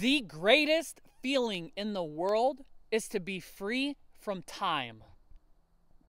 The greatest feeling in the world is to be free from time.